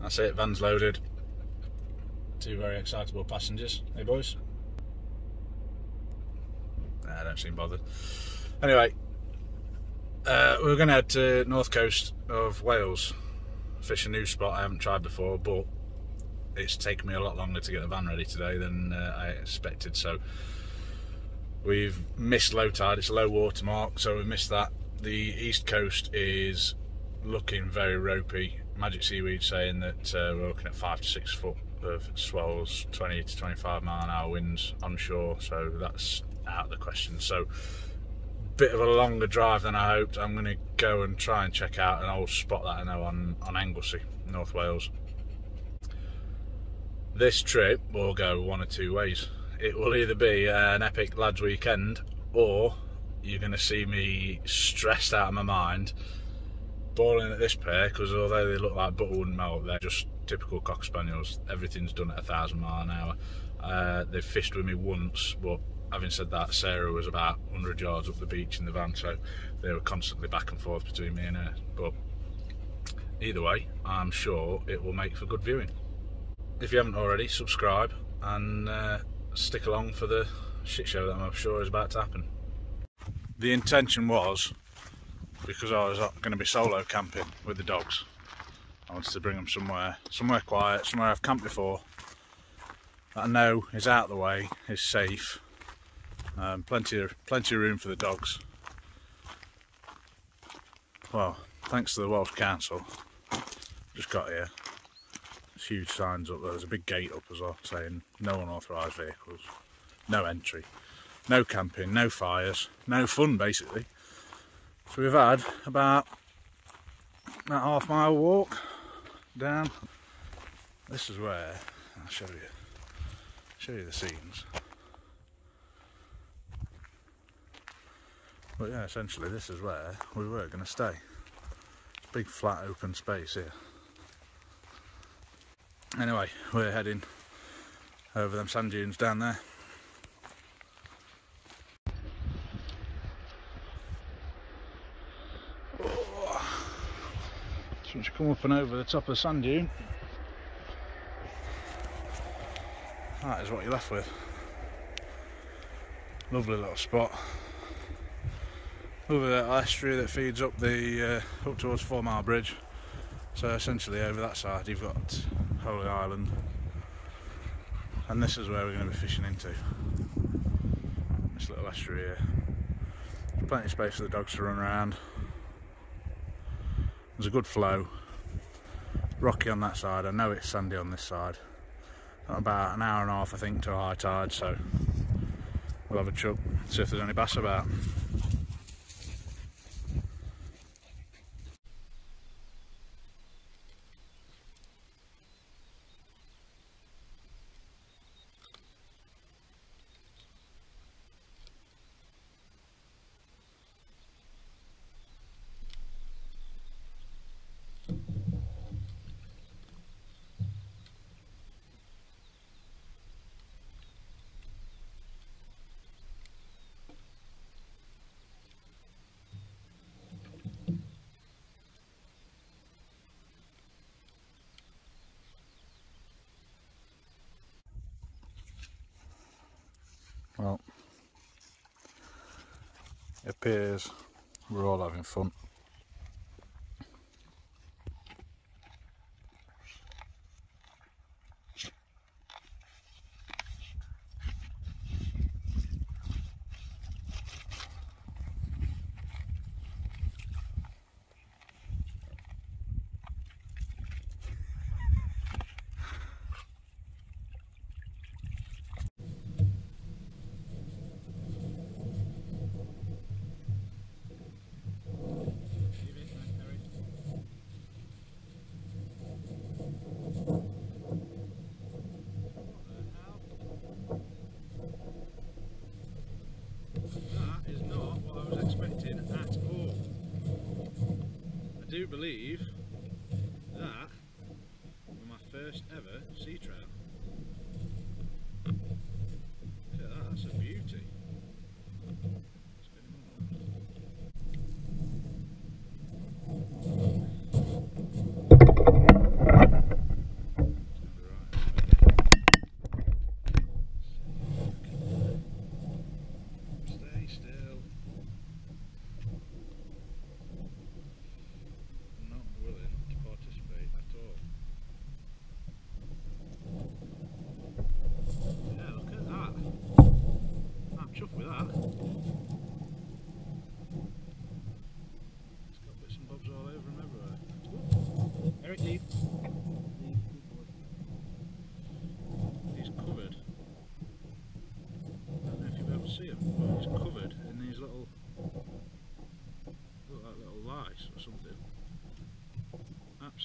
That's it, van's loaded. Two very excitable passengers. Hey boys. Nah, I don't seem bothered. Anyway, uh, we're going to head to north coast of Wales. Fish a new spot I haven't tried before, but it's taken me a lot longer to get the van ready today than uh, I expected. So we've missed low tide. It's low water mark, so we've missed that. The east coast is looking very ropey. Magic Seaweed saying that uh, we're looking at five to six foot of swells, 20 to 25 mile an hour winds onshore. So that's out of the question. So bit of a longer drive than I hoped. I'm going to go and try and check out an old spot that I know on, on Anglesey, North Wales. This trip will go one or two ways. It will either be an epic lads weekend or you're going to see me stressed out of my mind bawling at this pair because although they look like butter wouldn't melt, they're just typical cocker spaniels. Everything's done at a thousand mile an hour. Uh, they've fished with me once, but having said that, Sarah was about 100 yards up the beach in the van, so they were constantly back and forth between me and her. But either way, I'm sure it will make for good viewing. If you haven't already, subscribe and uh, stick along for the shit show that I'm sure is about to happen. The intention was, because I was going to be solo camping with the dogs, I wanted to bring them somewhere, somewhere quiet, somewhere I've camped before, that I know is out of the way, is safe, um, plenty of plenty of room for the dogs. Well, thanks to the Welsh Council, just got here. There's huge signs up there. There's a big gate up as well saying no unauthorised vehicles, no entry, no camping, no fires, no fun basically. So we've had about that half mile walk down. This is where I'll show you show you the scenes. But yeah, essentially this is where we were going to stay. Big flat open space here. Anyway, we're heading over them sand dunes down there. So once you come up and over the top of the sand dune, that is what you're left with. Lovely little spot over that estuary that feeds up the uh, up towards Four Mile Bridge. So essentially over that side you've got Holy Island and this is where we're going to be fishing into. This little estuary here. Plenty of space for the dogs to run around. There's a good flow. Rocky on that side, I know it's sandy on this side. About an hour and a half I think to high tide so we'll have a chuck, see if there's any bass about. Appears we're all having fun. Do believe that was my first ever sea trout. Look at that, that's a beauty.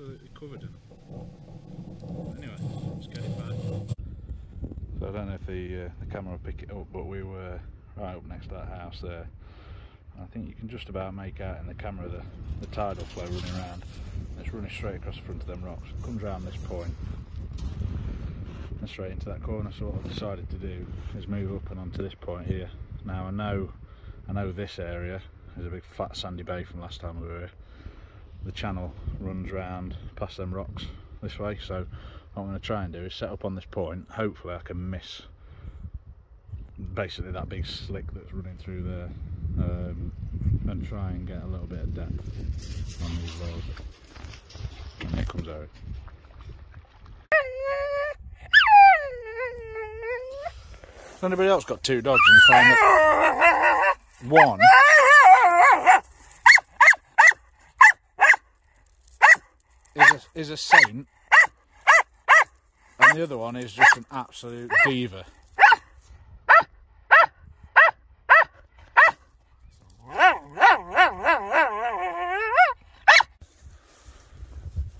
Absolutely covered in them. Anyway, let's get it back. So I don't know if the, uh, the camera will pick it up, but we were right up next to that house there. I think you can just about make out in the camera the, the tidal flow running around. It's running straight across the front of them rocks. It comes around this point and straight into that corner. So what I've decided to do is move up and onto this point here. Now I know I know this area is a big flat sandy bay from last time we were here. The channel runs round past them rocks this way, so what I'm going to try and do is set up on this point. Hopefully I can miss basically that big slick that's running through there um, and try and get a little bit of depth on these roads. And here comes Eric. Anybody else got two dogs and find that one is a, saint and the other one is just an absolute diva.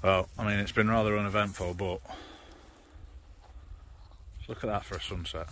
Well, I mean, it's been rather uneventful, but look at that for a sunset.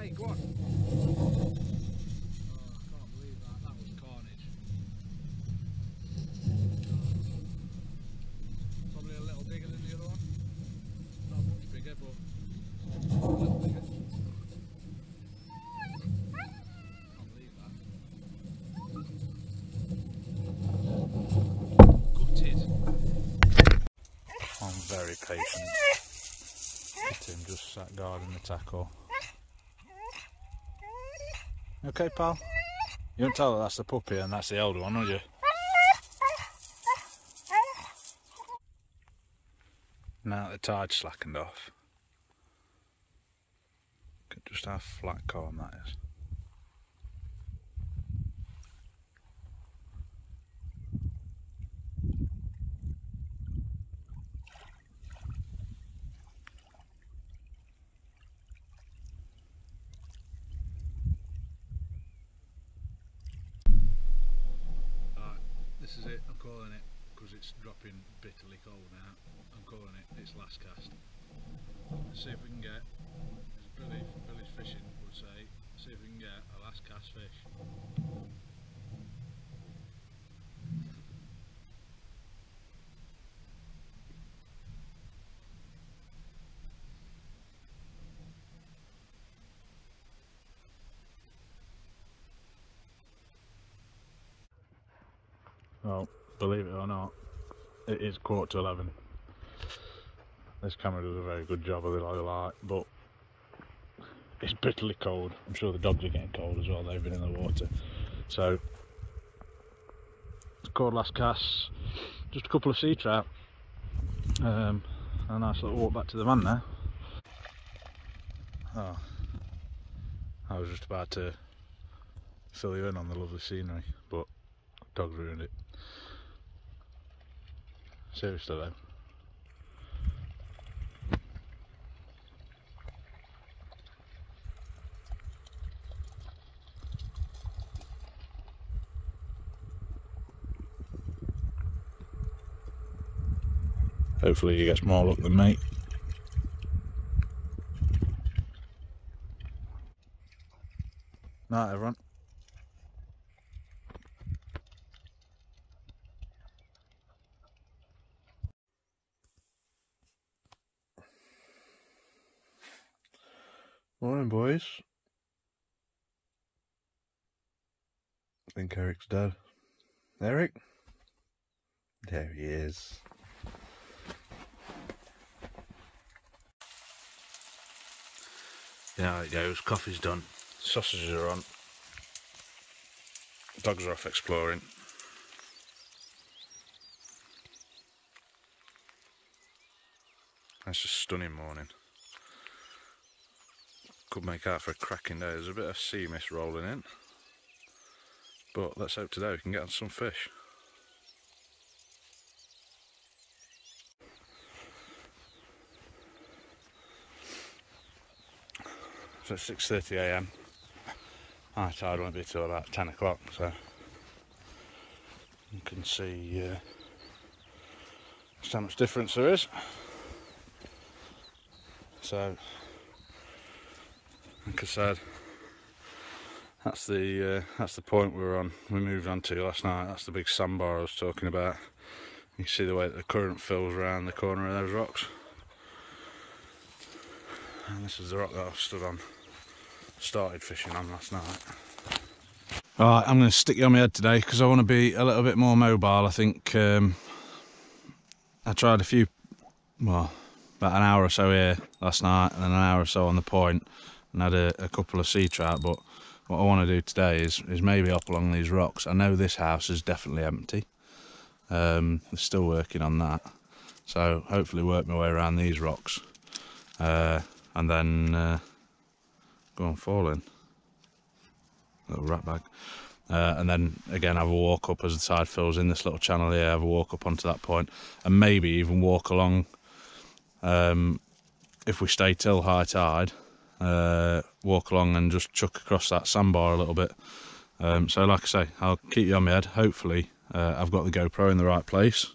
Away, go on. Oh, I can't believe that. That was carnage. Probably a little bigger than the other one. Not much bigger, but a little bigger. Can't believe that. Gutted. I'm very patient. Tim just sat guarding the tackle. Okay, pal? You don't tell her that's the puppy and that's the elder one, would you? Now the tide slackened off. Just how flat calm that is. This is it, I'm calling it, because it's dropping bitterly cold now, I'm calling it, it's last cast. Let's see if we can get, as Billy, Billy's fishing would say, see if we can get a last cast fish. Well, believe it or not, it is quarter to 11. This camera does a very good job of the light, but it's bitterly cold. I'm sure the dogs are getting cold as well, they've been in the water. So, it's called last cast, just a couple of sea trout. Um, a nice little walk back to the van there. Oh, I was just about to fill you in on the lovely scenery, but Dogs ruined it. Seriously though. Hopefully he gets more luck than me. Night everyone. Think Eric's dead. Eric? There he is. Yeah, it goes. Coffee's done. Sausages are on. Dogs are off exploring. That's a stunning morning. Could make out for a cracking day. There's a bit of sea mist rolling in. But let's hope today we can get some fish. So it's 6.30am. High tide won't be till about 10 o'clock, so you can see uh, just how much difference there is. So, like I said, that's the uh, that's the point we were on. We moved on to last night. That's the big sandbar I was talking about. You can see the way the current fills around the corner of those rocks. And this is the rock that I've stood on, started fishing on last night. Alright, I'm going to stick you on my head today because I want to be a little bit more mobile. I think um, I tried a few, well, about an hour or so here last night and then an hour or so on the point and had a, a couple of sea trout, but what I want to do today is, is maybe up along these rocks. I know this house is definitely empty. Um, they're still working on that. So hopefully work my way around these rocks. Uh, and then uh, go on falling. Little rat bag. Uh, and then again have a walk up as the tide fills in this little channel here, have a walk up onto that point and maybe even walk along um, if we stay till high tide uh, walk along and just chuck across that sandbar a little bit. Um, so like I say, I'll keep you on my head. Hopefully uh, I've got the GoPro in the right place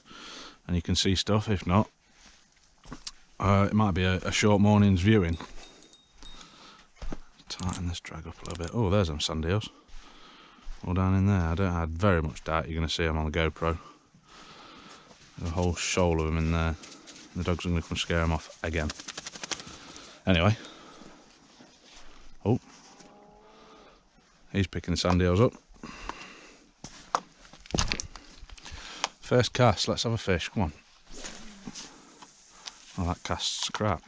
and you can see stuff. If not, uh, it might be a, a, short morning's viewing. Tighten this drag up a little bit. Oh, there's them sand eels. All down in there. I don't. I very much doubt you're going to see them on the GoPro. a whole shoal of them in there. The dogs are going to come scare them off again. Anyway, he's picking the sand eels up. First cast, let's have a fish, come on. Oh, that cast's crap.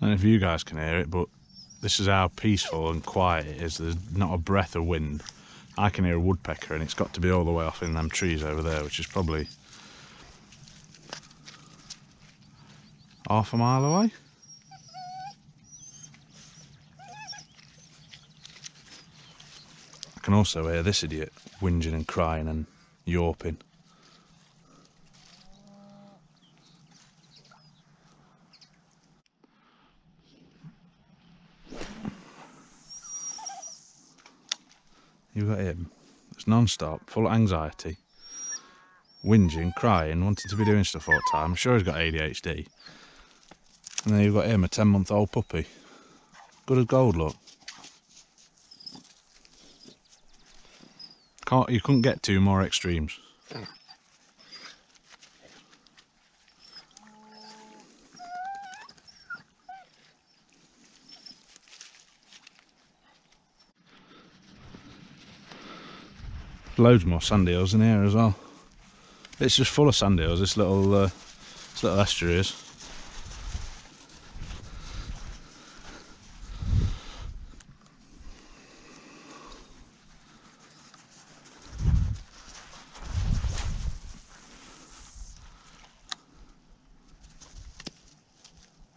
And if you guys can hear it, but this is how peaceful and quiet it is. There's not a breath of wind. I can hear a woodpecker and it's got to be all the way off in them trees over there, which is probably half a mile away. I can also hear this idiot whinging and crying and yawping. You've got him. It's non-stop, full of anxiety, whinging, crying, wanting to be doing stuff all the time. I'm sure he's got ADHD. And then you've got him, a 10-month-old puppy. Good as gold, look. Can't, you couldn't get two more extremes. Loads more sand in here as well. It's just full of sand this little, uh, this little estuary is.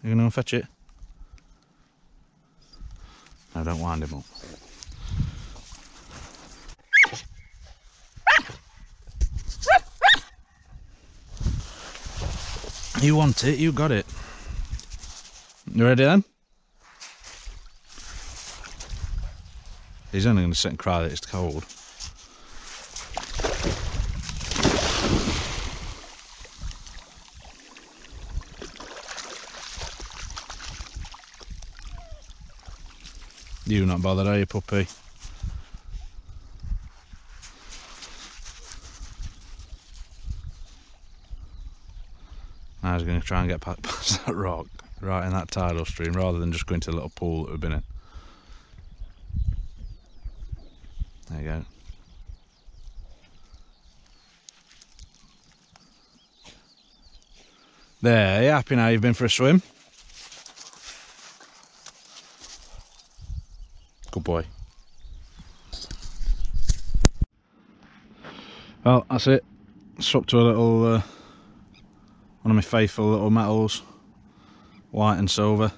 You gonna fetch it? No, don't wind him up. You want it, you got it. You ready then? He's only going to sit and cry that it's cold. You not bothered, are you, puppy? Going to try and get past that rock, right in that tidal stream, rather than just going to the little pool that we've been in. There you go. There, you happy now you've been for a swim? Good boy. Well, that's it. Up to a little, uh, one of my faithful little metals, white and silver.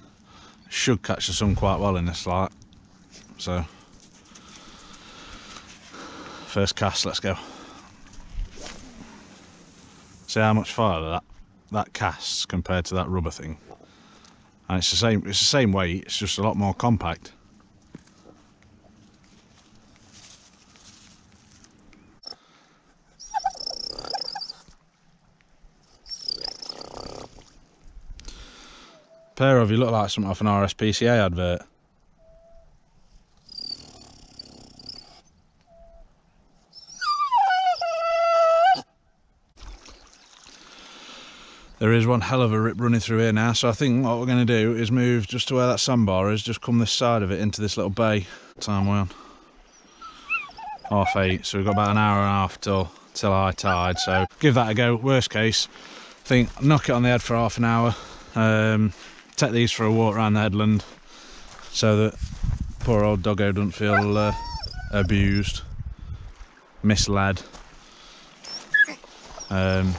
Should catch the sun quite well in this light. So, first cast, let's go. See how much farther that that casts compared to that rubber thing. And it's the same it's the same weight, it's just a lot more compact. Pair of you look like something off an RSPCA advert. There is one hell of a rip running through here now, so I think what we're going to do is move just to where that sandbar is, just come this side of it into this little bay. Time we're on half eight, so we've got about an hour and a half till till high tide. So give that a go. Worst case, I think knock it on the head for half an hour. Um, take these for a walk around the headland so that poor old doggo doesn't feel uh, abused, misled. Um,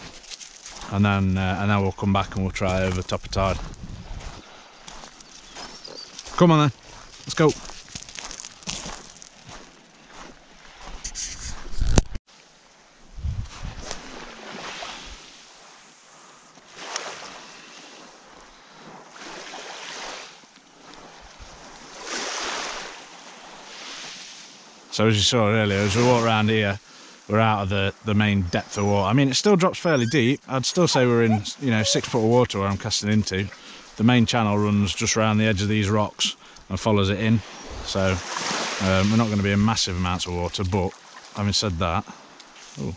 and then uh, and then we'll come back and we'll try over top of tide. Come on then, let's go. So as you saw earlier, as we walk around here, we're out of the, the main depth of water. I mean, it still drops fairly deep. I'd still say we're in, you know, six foot of water where I'm casting into. The main channel runs just around the edge of these rocks and follows it in. So um, we're not going to be in massive amounts of water, but having said that, oh,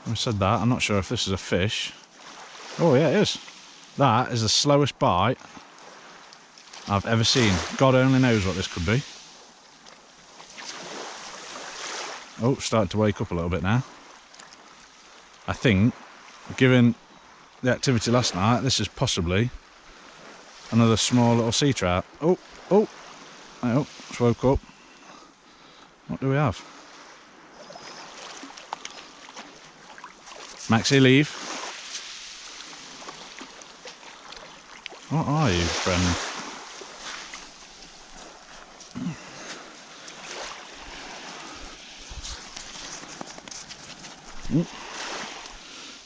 having said that, I'm not sure if this is a fish. Oh yeah, it is. That is the slowest bite I've ever seen. God only knows what this could be. Oh, starting to wake up a little bit now. I think, given the activity last night, this is possibly another small little sea trout. Oh, oh, oh, it's woke up. What do we have? Maxi, leave. What are you, friend?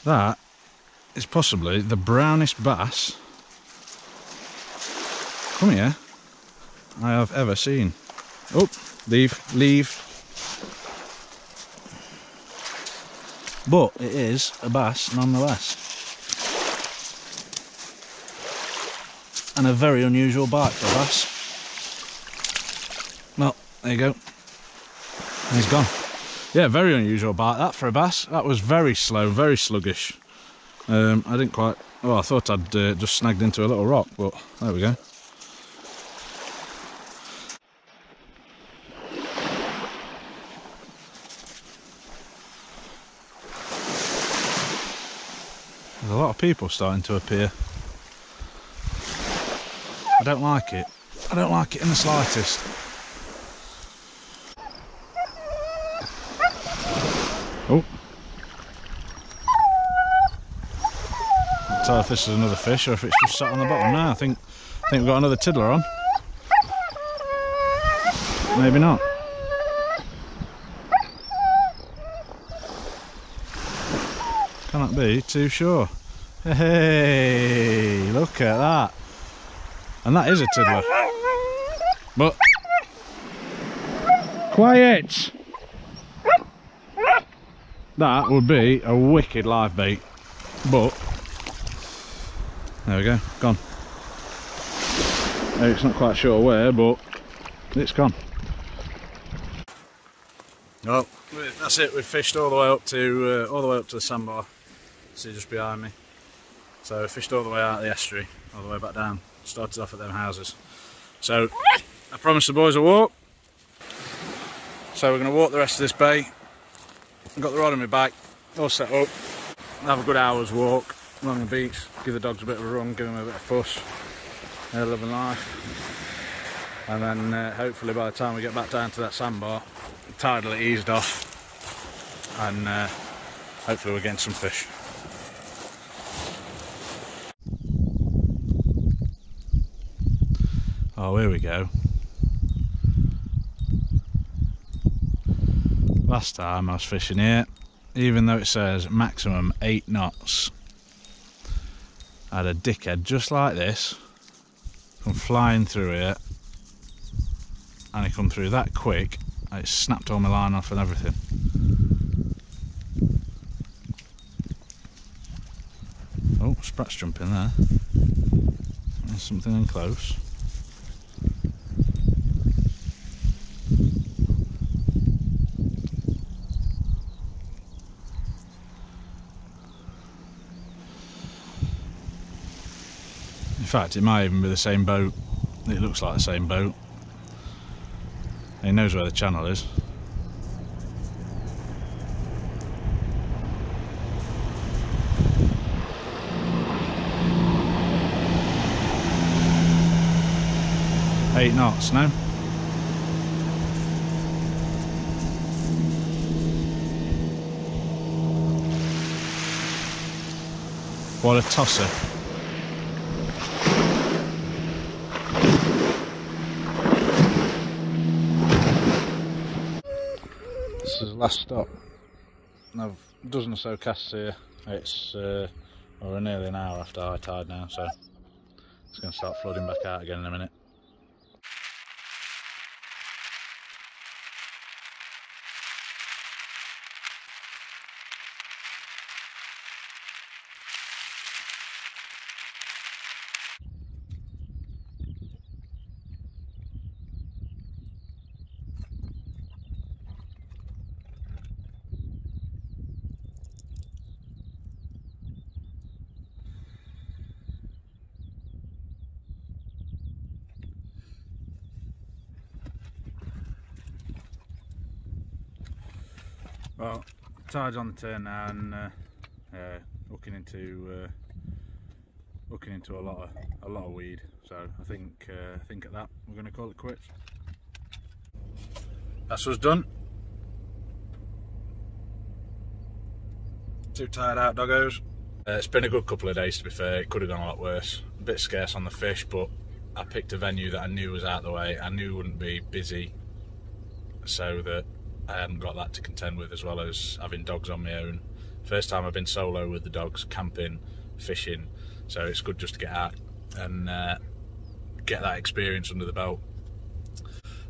That is possibly the brownest bass, come here, I have ever seen. Oh, leave, leave. But it is a bass nonetheless. And a very unusual bite for bass. Well, there you go. And he's gone. Yeah, very unusual bite that for a bass. That was very slow, very sluggish. Um, I didn't quite... Oh, I thought I'd uh, just snagged into a little rock, but there we go. There's a lot of people starting to appear. I don't like it. I don't like it in the slightest. Tell if this is another fish or if it's just sat on the bottom now. I think I think we've got another tiddler on. Maybe not. Cannot be too sure. Hey, look at that. And that is a tiddler. But quiet. That would be a wicked live bait, but there we go, gone. It's not quite sure where, but it's gone. Well, that's it. We've fished all the way up to uh, all the way up to the sandbar. See just behind me. So we fished all the way out of the estuary, all the way back down. Started off at them houses. So I promised the boys a walk. So we're going to walk the rest of this bay. I've got the rod on my back, all set up. Have a good hour's walk along the beach. Give the dogs a bit of a run, give them a bit of a fuss. They're living life. And then uh, hopefully by the time we get back down to that sandbar, tide will eased off. And uh, hopefully we're getting some fish. Oh, here we go. Last time I was fishing here, even though it says maximum 8 knots, Had a dickhead just like this come flying through here and he come through that quick it snapped all my line off and everything. Oh sprats jumping there. There's something in close fact, it might even be the same boat. It looks like the same boat. He knows where the channel is. Eight knots now. What a tosser. Last stop. I've a dozen or so casts here. It's uh, well, we're nearly an hour after high tide now, so it's going to start flooding back out again in a minute. Well, tide's on the turn now and uh, uh, looking into uh, looking into a lot of a lot of weed. So I think uh, I think at that we're going to call it quits. That's us done. Too tired out, doggos. Uh, it's been a good couple of days to be fair. It could have gone a lot worse. A bit scarce on the fish, but I picked a venue that I knew was out the way. I knew wouldn't be busy, so that I hadn't got that to contend with as well as having dogs on my own. First time I've been solo with the dogs, camping, fishing, so it's good just to get out and uh, get that experience under the belt.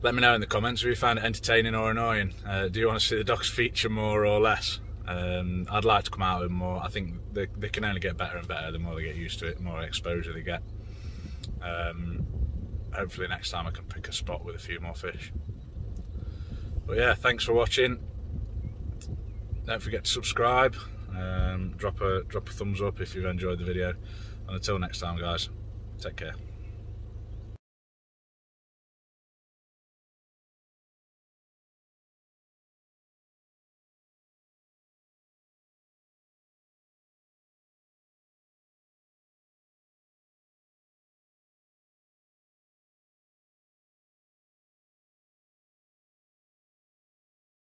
Let me know in the comments if you found it entertaining or annoying. Uh, do you want to see the dogs feature more or less? Um, I'd like to come out with more. I think they, they, can only get better and better the more they get used to it, the more exposure they get. Um, hopefully next time I can pick a spot with a few more fish. But yeah, thanks for watching. Don't forget to subscribe. Um, drop a drop a thumbs up if you've enjoyed the video. And until next time, guys, take care.